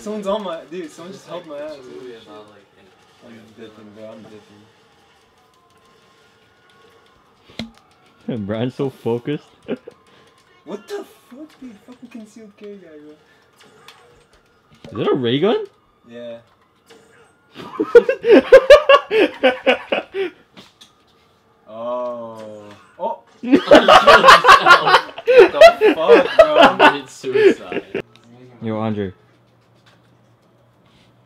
Someone's on my dude. Someone just held my ass. It's a movie about like. I'm dipping, bro. I'm dipping. Brian's so focused. What the fuck, dude? Fucking concealed carry guy, bro. Is that a ray gun? Yeah. Oh. Oh. the fuck, bro? Committed suicide. Yo, Andre.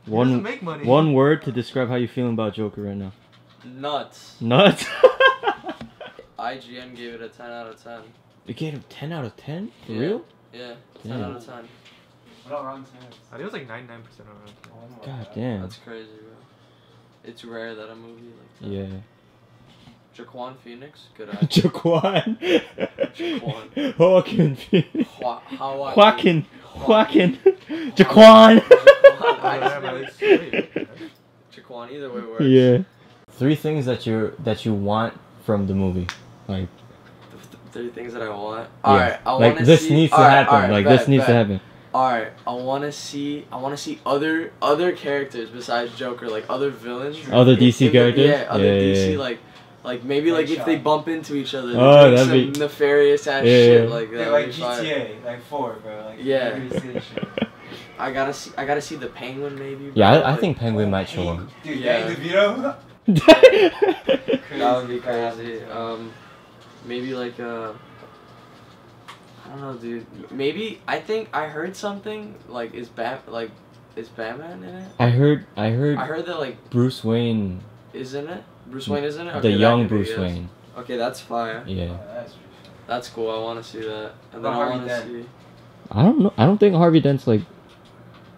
doesn't One make money. one word to describe how you feeling about Joker right now. Nuts. Nuts. IGN gave it a 10 out of 10. you gave him ten out of ten? For Yeah. real? Yeah, 10 Damn. out of 10. What about Rotten Tomatoes? I think it was like 99% around. God damn. That's crazy, bro. It's rare that a movie like that. Yeah. Jaquan Phoenix, good actor. Jaquan. Jaquan. Joaquin. Hua- Hawaii. Joaquin. Joaquin. Jaquan. Jaquan. I Yeah, just but know it's- wait. Jaquan, either way works. Yeah. Three things that you that you want from the movie. Like The th- three things that I want. yeah. Alright, I like wanna this see, needs to alright, happen. alright, like bet, this needs to happen. Alright, I wanna see I wanna see other other characters besides Joker, like other villains. Other DC in characters? Yeah, other Yeah, yeah, DC yeah. like like maybe like if they bump into each other, Oh, that'd some be- nefarious ass Yeah, shit yeah. like that. Yeah, like be fire. GTA, like four, bro. Like Yeah. you see this shit. I gotta see I gotta see the penguin maybe. Yeah, I, I think Penguin might show him. Dude, Yeah. Danny DeVito. That would be crazy. Um, maybe like uh, I don't know, dude. Maybe I think I heard something like is Bat like is Batman in it? I heard I heard I heard that like Bruce Wayne, Isn't it. Bruce Wayne isn't it. the Okay, that young could be, Bruce yes. Wayne. Okay, that's fire. Yeah. That's That's cool. I want to see that. And then About I want to see. I don't know. I don't think Harvey Dent's like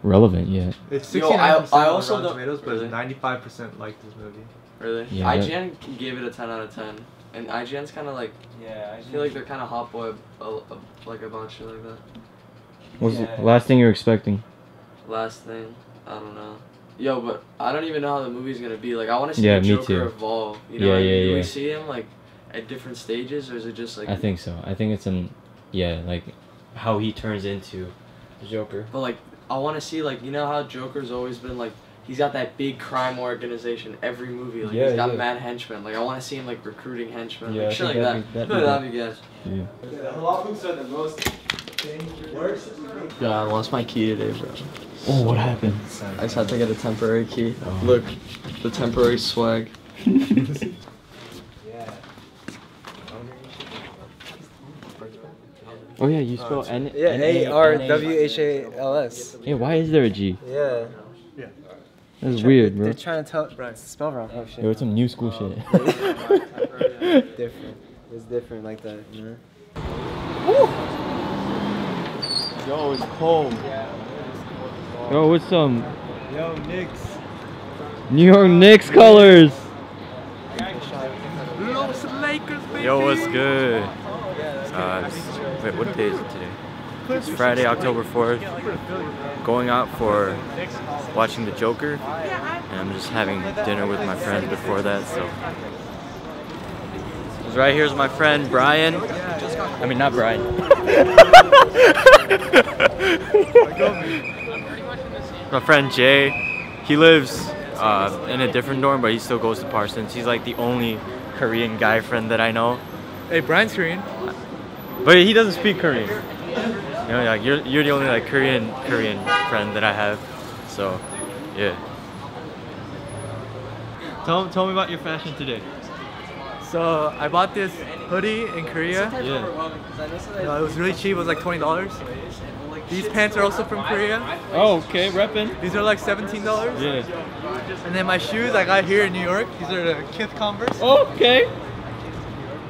relevant yet. It's Yo, 69% I- I on also Rotten don't- Tomatoes, but really? it's 95% like this movie. Really? Yeah, that- IGN gave it a ten out of ten, and IGN's kind of like yeah. I feel like they're kind of hot boy a, a, like about shit like that. What's Yeah. the last thing you're expecting? Last thing, I don't know. Yo, but I don't even know how the movie's gonna be. Like, I want to see Yeah, the me Joker too. evolve. You know Yeah, what I mean? yeah, Do yeah. we see him like at different stages, or is it just like? I think so. I think it's an yeah, like how he turns into the Joker. But like, I want to see like you know how Joker's always been like he's got that big crime organization every movie. Like Yeah, he's got yeah. mad henchmen. Like I want to see him like recruiting henchmen. Yeah, like shit like that. that'd be- that'd be that'd be good. Yeah. The halal are the most dangerous. Yeah, I lost my key today, bro. Oh, what happened? I just had to get a temporary key. Oh. Look, the temporary swag. Oh yeah, you spell N. Yeah, N- A N- R N- A- W H A L S. Yeah, why is there a G? Yeah. That's weird, bro. They're trying to tell spell wrong. Oh shit. Yo, it's some new school shit. different. It's different like that, you know. Yo, it's cold. Yo, what's some Yo, Knicks. New York Knicks colors? Los Lakers. Yo, what's good? Uh, it's- wait, what day is it today? It's Friday, October 4th. Going out for watching the Joker, and I'm just having dinner with my friends before that. So, 'Cause right here's my friend Brian. I mean, not Brian. my friend Jay. He lives uh, in a different dorm, but he still goes to Parsons. He's like the only Korean guy friend that I know. Hey, Brian's Korean. But he doesn't speak Korean. You know, like you're you're the only like Korean Korean friend that I have. So, yeah. Tell tell me about your fashion today. So I bought this hoodie in Korea. Yeah. Uh, it was really cheap. It was like twenty dollars. These pants are also from Korea. Oh, okay, reppin'. These are like seventeen dollars. Yeah. And then my shoes I got here in New York. These are the Kith Converse. Okay.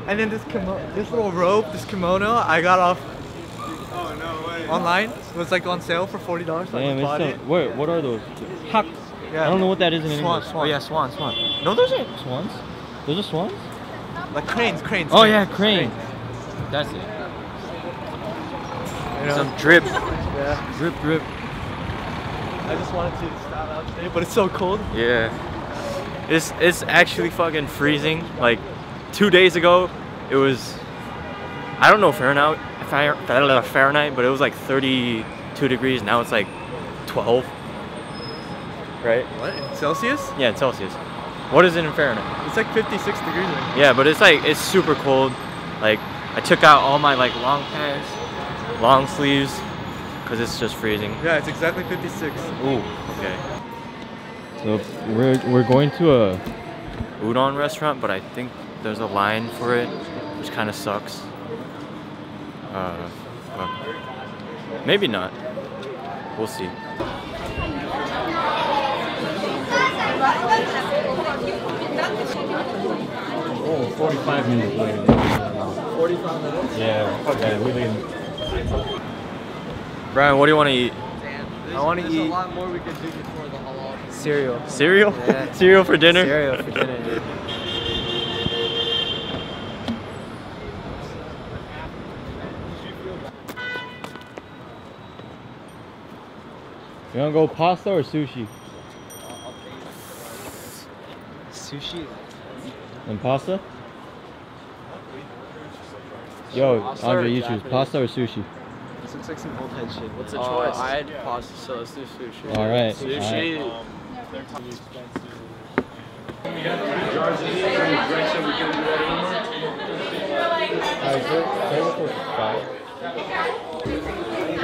And then this kimo- this little robe, this kimono, I got off oh, no way. online. It was like on sale for forty dollars. So I Damn, just bought it. wait, what are those? Hak. Yeah. I don't know what that is in Swan, English. swan. Oh yeah, swan, swan. No, those aren't swans. Those are swans. Like cranes, cranes. Oh cranes, yeah, crane. That's it. You know? Some drip, Yeah. drip, drip. I just wanted to stop out today, but it's so cold. Yeah. It's it's actually fucking freezing. Like two days ago, it was I don't know Fahrenheit Fahrenheit, Fahrenheit but it was like 32 degrees. Now it's like 12. right? What? In Celsius? Yeah, in Celsius. What is it in Fahrenheit? It's like 56 degrees. right Yeah, but it's like it's super cold. Like I took out all my like long pants, long sleeves, cause it's just freezing. Yeah, it's exactly 56. Ooh, okay. So we're we're going to a Udon restaurant, but I think there's a line for it, which kind of sucks. Uh, but maybe not. We'll see. oh 45 minutes later. 45 minutes? Yeah. Okay. we leave. Brian, what do you want to eat? I want to eat lot more we could do before the halal. cereal. Cereal? Yeah. Cereal for dinner? Cereal for dinner, You wanna go pasta or sushi? Sushi. And pasta? Yo, Pasta or Andre, you choose pasta or sushi. This looks like some old head shit. What's the Uh, choice? I had pasta, so let's do sushi. All right. Sushi.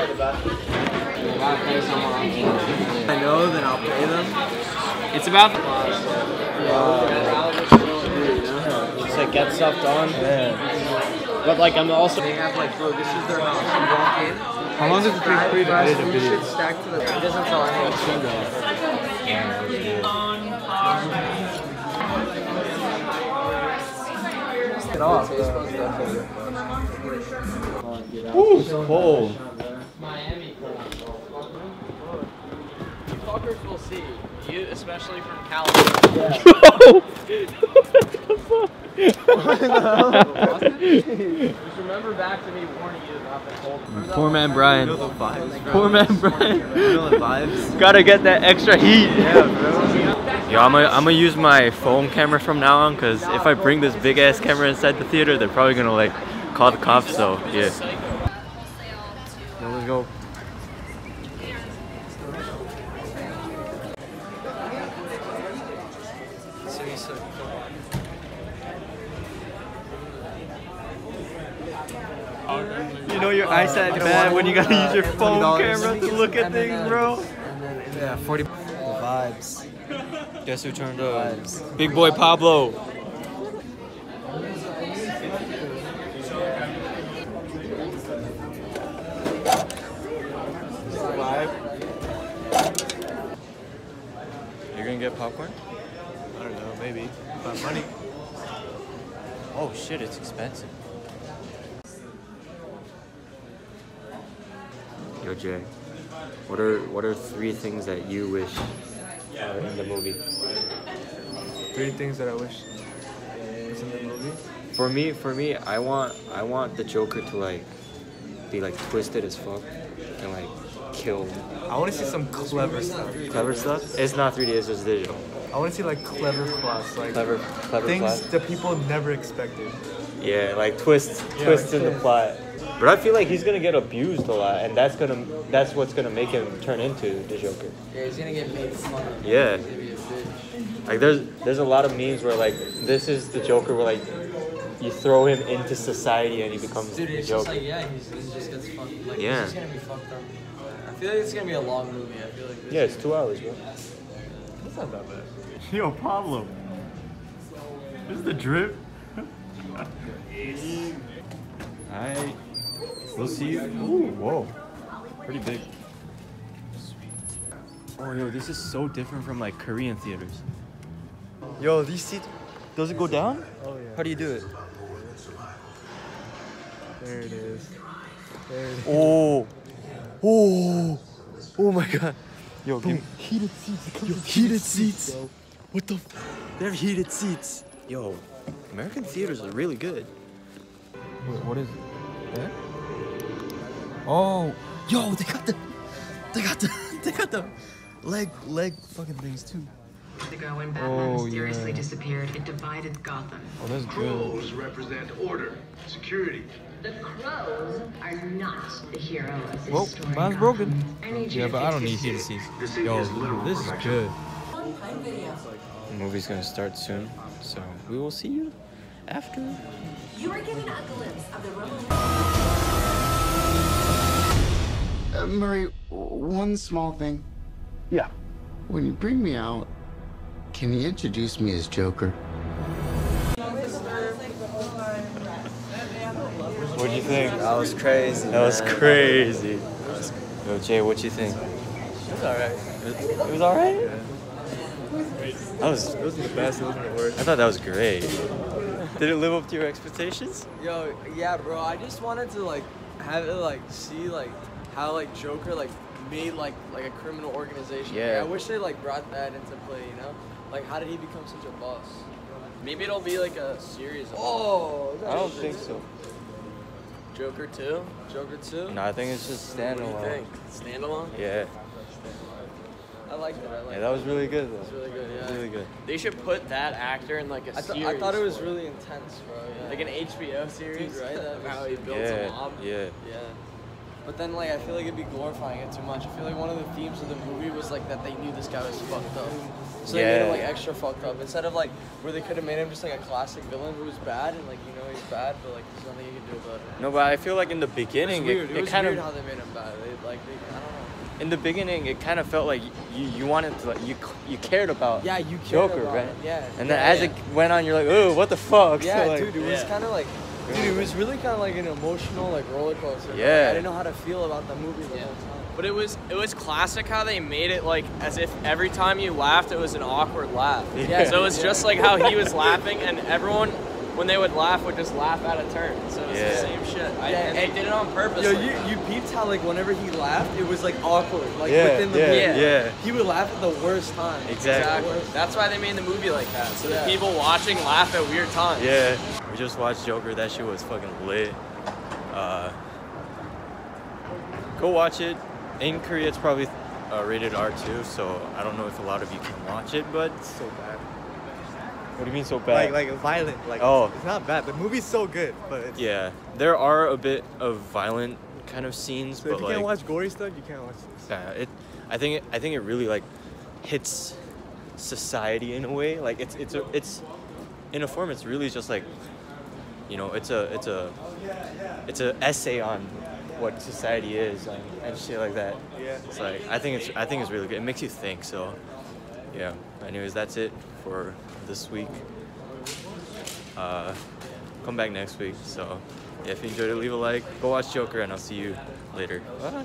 I know, then I'll pay them. It's about Just like get stuff done. But like I'm also. They have like, bro, this is their house. You walk in. How long does it take for you to edit a We video? should stack to the. It doesn't tell anyone to do that. Get off. Ooh, cold. Fuckers will see. You, especially from California. Just remember back to me warning you about the cold. Poor man? Brian. Feel the vibes. Poor man Brian. Feel the vibes. Gotta get that extra heat. Yeah, bro. Yo, I'm gonna I'm gonna use my phone camera from now on because if I bring this big ass camera inside the theater, they're probably gonna like call the cops. So yeah. Now let's go. You said, your eyesight when you gotta use your uh, phone camera to look at things, uh, bro. Yeah, 40. The vibes. Guess who turned up? Big boy Pablo. You're gonna get popcorn? I don't know, maybe. But money. Oh shit, it's expensive. Yo Jay, what are what are three things that you wish are in the movie? Three things that I wish was in the movie. For me, for me, I want I want the Joker to like be like twisted as fuck and like kill I want to see some clever stuff. clever stuff. It's not 3D, it's just digital. I want to see like clever plots, like Clever, clever things that people never expected. Yeah, like twists, Yeah, twists like in the plot. But I feel like he's gonna get abused a lot, and that's gonna that's what's gonna make him turn into the Joker. Yeah, he's gonna get made fun of. Yeah. He's a bitch. Like there's there's a lot of memes where like this is the Joker where like you throw him into society and he becomes Dude, the it's just Joker. like, yeah, he's, he just gets fucked. Like, Yeah. he's just gonna be fucked up. I feel like it's gonna be a long movie. I feel like yeah, it's two hours, bro. That's not that bad. Yo, Pablo. This is the drip. Alright. We'll see you. Ooh, whoa. Pretty big. Oh, yo, this is so different from like Korean theaters. Yo, these seats, does it go down? Oh yeah. How do you do it? There it is. There it is. Oh, oh, oh my god. Yo, give me, Heated seats. Yo, heated seats. What the? F- they have heated seats. yo, American theaters are really good. what is it? Oh, yo, they got the, they got the, they got the leg, leg fucking things too. ago when Batman Oh, mysteriously yeah. disappeared, it divided Gotham. Oh, that's good. Crows represent order, security. The Crows are not the hero of this Well, story. mine's Gotham. broken. I need you Yeah, but I don't need heated suits. seats. This Yo, is this is good. on Prime Video. The movie's gonna start soon, so we will see you after. You are given a glimpse of the revolution. Uh, Murray, one small thing. Yeah. When you bring me out, can you introduce me as Joker? What do you think? That was crazy. That was crazy. Yo, Jay, what you think? It was alright. It was alright. That was. It wasn't the best, it wasn't the worst. I thought that was great. Did it live up to your expectations? Yo, yeah, bro. I just wanted to like have it like see like how like Joker like made like like a criminal organization. Like, Yeah. I wish they like brought that into play. You know, like how did he become such a boss? Maybe it'll be like a series. Of Oh, I don't think so. Joker two. Joker two. No, I think it's just What do you standalone. think? Standalone? Yeah. I like that. I like Yeah, that was really good It's though. really good. Yeah. Really good. They should put that actor in like a I, th- series. I thought it was for really intense, bro. Yeah. like an HBO series, Dude, right? That of how he builds a Yeah. mob. Yeah. Yeah. But then, like, I feel like it'd be glorifying it too much. I feel like one of the themes of the movie was like that they knew this guy was fucked up, so they made him like extra fucked up instead of like where they could have made him just like a classic villain who was bad and like you know he's bad, but like there's nothing you can do about it. No, but I feel like in the It was beginning, weird. it, It, was kind weird of how they made him bad. They, like, they, I don't know. In the beginning, it kind of felt like you you wanted to like you you cared about Yeah, you cared Joker, about right? him, yeah. And then Yeah, as yeah. it went on, you're like, oh, what the fuck? Yeah, So, like, dude, it was yeah. kind of like, dude, it was really kind of like an emotional like roller coaster. bro. Yeah. I didn't know how to feel about the movie the whole time. But it was it was classic how they made it like as if every time you laughed it was an awkward laugh. Yeah. So it was just like how he was laughing and everyone when they would laugh would just laugh out of turn. So it was Yeah. the same shit. I, Yeah, and they did it on purpose. Yo, like- you you peeped how like whenever he laughed, it was like awkward, like Yeah, within the yeah, movie. yeah. He would laugh at the worst time. Exactly. Worst. That's why they made the movie like that. So Yeah. that people watching laugh at weird times. Yeah, we just watched Joker. That shit was fucking lit. Uh, go watch it. In Korea, it's probably uh, rated R2, so I don't know if a lot of you can watch it. But so bad. What do you mean so bad? Like like violent. Like Oh. it's not bad. The movie's so good, but it's, yeah, there are a bit of violent kind of scenes, So but if you like, can't watch gory stuff, you can't watch this. yeah, it. I think it, I think it really like hits society in a way. Like it's it's a, it's in a form. It's really just like you know, it's a it's a it's a essay on what society is and, and shit like that. Yeah. It's like I think it's I think it's really good. It makes you think. So yeah. Anyways, that's it for this week. Uh, come back next week. So yeah, if you enjoyed it, leave a like. Go watch Joker, and I'll see you later. Bye.